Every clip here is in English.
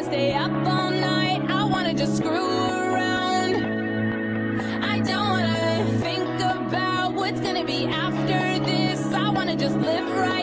wanna stay up all night. I wanna just screw around. I don't wanna think about what's gonna be after this. I wanna just live right.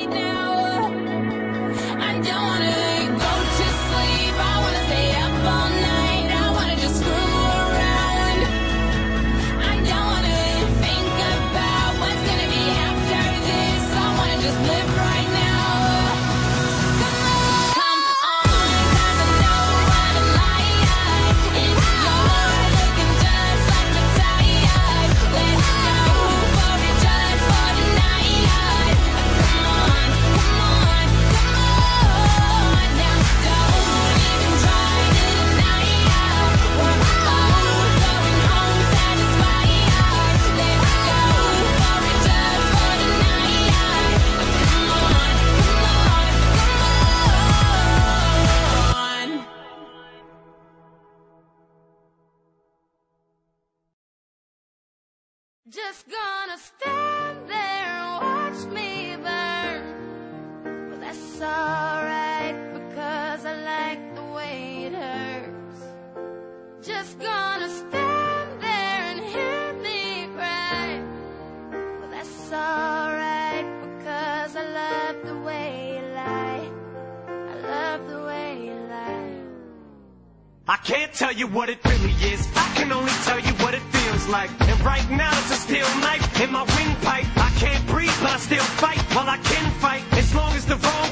tell you what it really is. I can only tell you what it feels like. And right now it's a steel knife in my windpipe. I can't breathe, but I still fight. While well, I can fight, as long as the wrong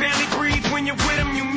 barely breathe when you're with him. You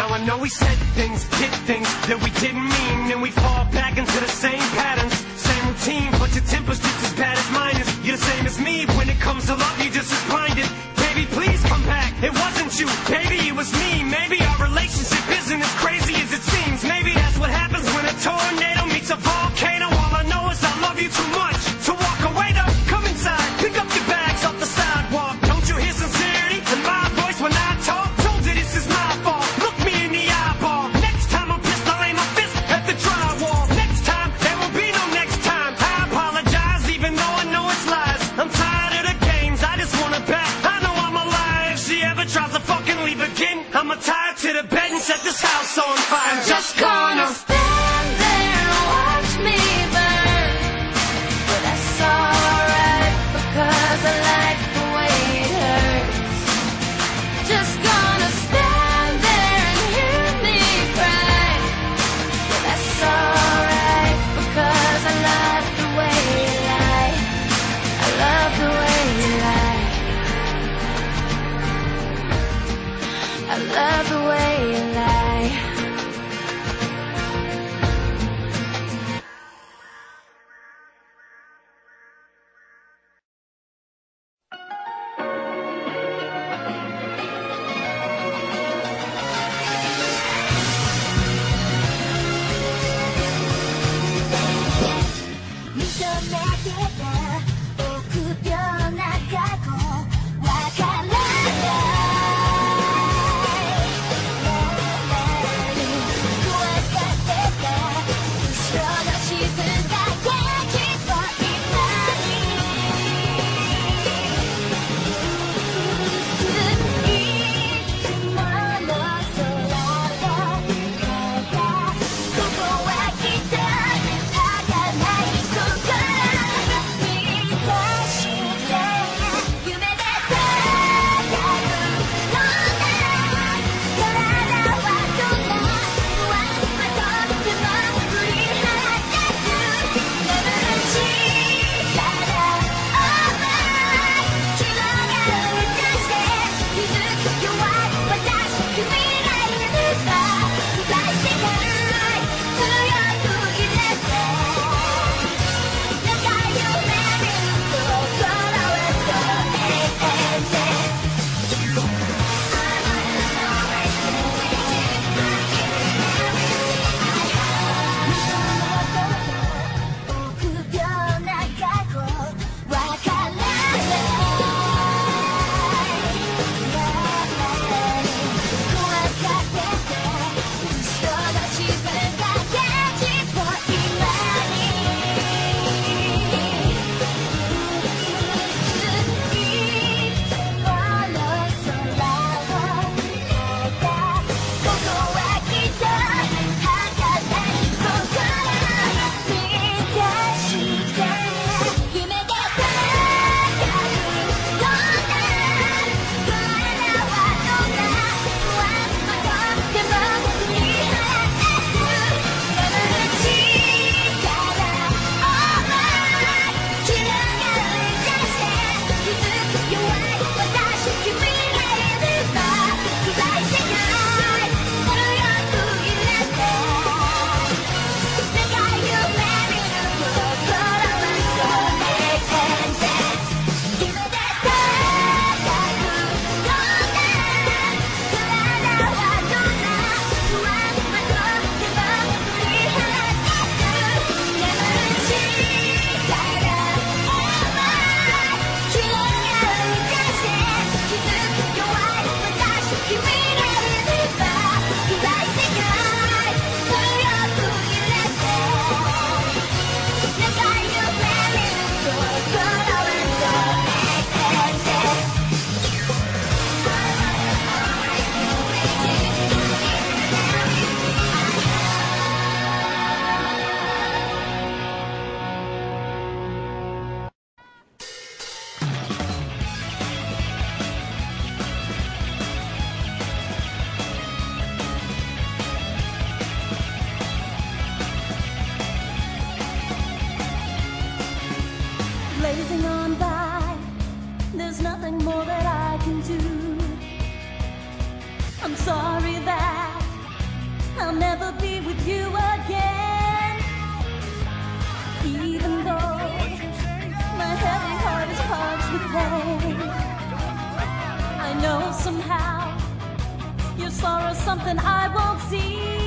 Now I know we said things, did things that we didn't mean, and we fall back into the same patterns, same routine. But your temper's just as bad as mine is. You're the same as me. When it comes to love, you're just as blinded. Baby, please come back. It wasn't you, baby, it was me. Maybe I together. blazing on by. There's nothing more that I can do. I'm sorry that I'll never be with you again. Even though my heavy heart is parched with pain, I know somehow your sorrow's something I won't see.